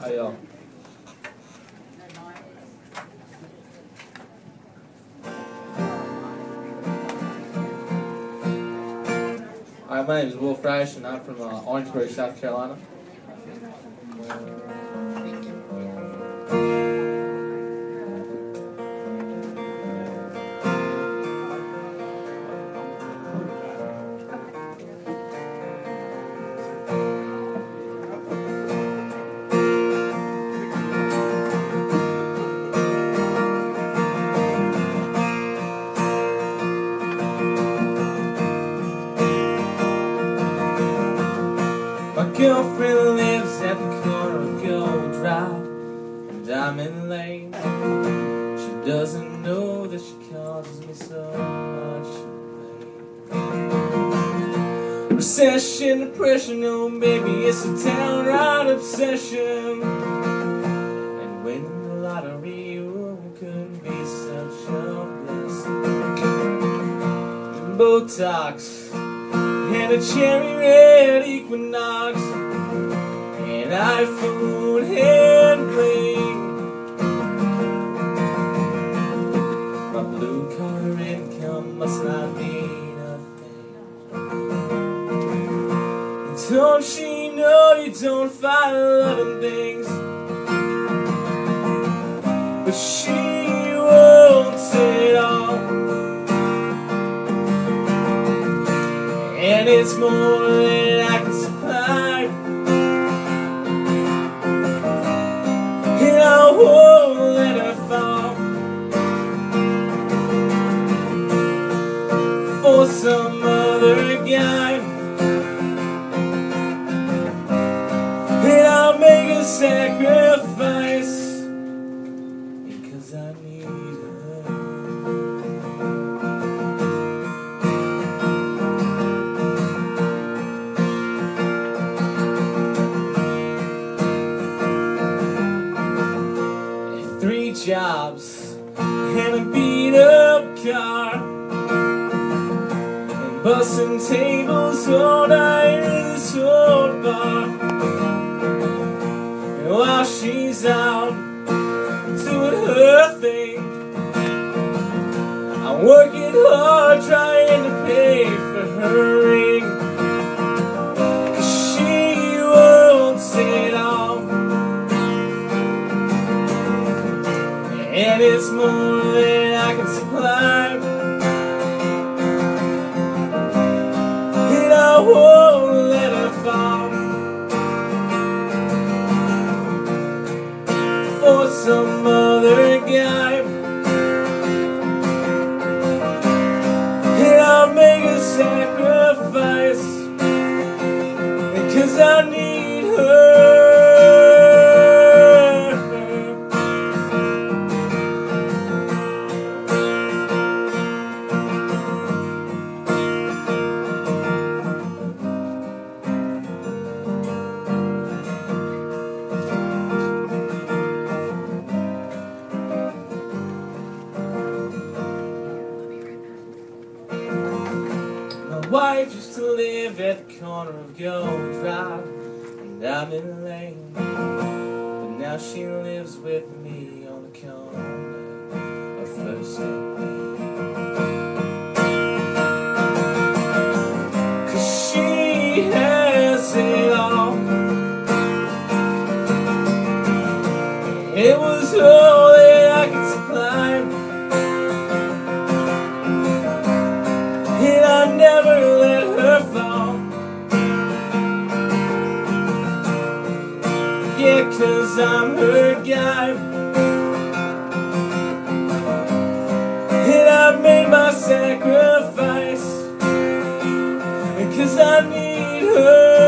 How y'all? Hi, my name is Will Frierson, and I'm from uh, Orangeburg, South Carolina. My girlfriend lives at the corner of Gold Drive and Diamond Lane. She doesn't know that she causes me so much pain. Recession, depression, oh baby, it's a downright obsession. And winning the lottery, oh, could be such a blessing. Botox and a cherry red equinox, and iPhone hand bling. My blue collar income must not mean a thing. And don't she know you don't find loving And it's more than I can supply. And I won't let her fall for some other guy. And I'll make a sacrifice jobs and a beat up car. And bussing tables all night in this old bar. And while she's out doing her thing and it's more than I can supply. And I won't let her fall for some other guy. And I'll make a sacrifice because I need wife used to live at the corner of Gold Drive and Diamond Lane. But now she lives with me on the corner of First and never let her fall. Yeah, cause I'm her guy. And I made my sacrifice. Cause I need her.